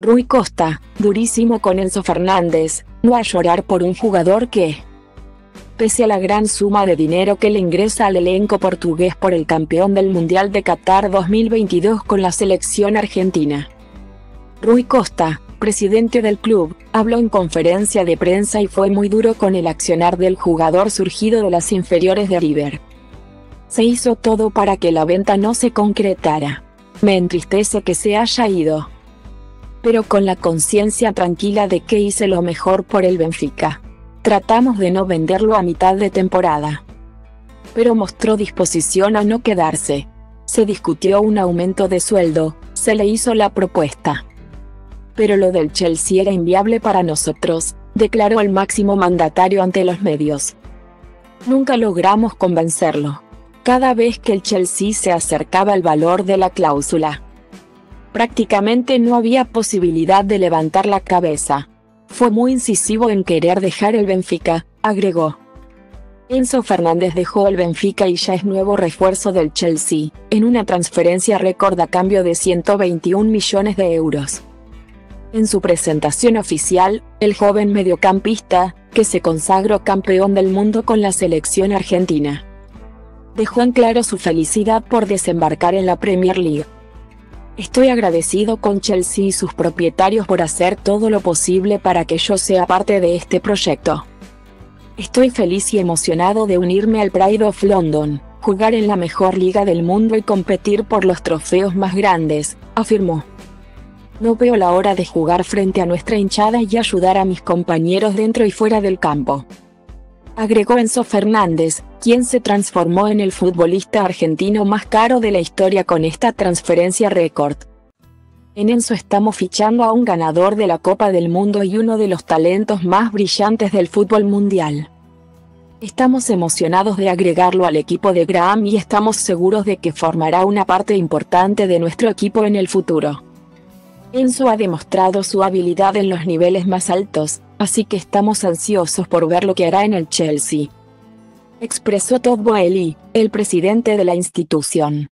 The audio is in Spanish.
Rui Costa, durísimo con Enzo Fernández, no a llorar por un jugador que, pese a la gran suma de dinero que le ingresa al elenco portugués por el campeón del Mundial de Qatar 2022 con la selección argentina. Rui Costa, presidente del club, habló en conferencia de prensa y fue muy duro con el accionar del jugador surgido de las inferiores de River. Se hizo todo para que la venta no se concretara. Me entristece que se haya ido pero con la conciencia tranquila de que hice lo mejor por el Benfica. Tratamos de no venderlo a mitad de temporada. Pero mostró disposición a no quedarse. Se discutió un aumento de sueldo, se le hizo la propuesta. Pero lo del Chelsea era inviable para nosotros, declaró el máximo mandatario ante los medios. Nunca logramos convencerlo. Cada vez que el Chelsea se acercaba al valor de la cláusula, prácticamente no había posibilidad de levantar la cabeza. Fue muy incisivo en querer dejar el Benfica, agregó. Enzo Fernández dejó el Benfica y ya es nuevo refuerzo del Chelsea, en una transferencia récord a cambio de 121 millones de euros. En su presentación oficial, el joven mediocampista, que se consagró campeón del mundo con la selección argentina, dejó en claro su felicidad por desembarcar en la Premier League. Estoy agradecido con Chelsea y sus propietarios por hacer todo lo posible para que yo sea parte de este proyecto. Estoy feliz y emocionado de unirme al Pride of London, jugar en la mejor liga del mundo y competir por los trofeos más grandes, afirmó. No veo la hora de jugar frente a nuestra hinchada y ayudar a mis compañeros dentro y fuera del campo agregó Enzo Fernández, quien se transformó en el futbolista argentino más caro de la historia con esta transferencia récord. En Enzo estamos fichando a un ganador de la Copa del Mundo y uno de los talentos más brillantes del fútbol mundial. Estamos emocionados de agregarlo al equipo de Graham y estamos seguros de que formará una parte importante de nuestro equipo en el futuro. Enzo ha demostrado su habilidad en los niveles más altos, así que estamos ansiosos por ver lo que hará en el Chelsea. Expresó Todd Boehly, el presidente de la institución.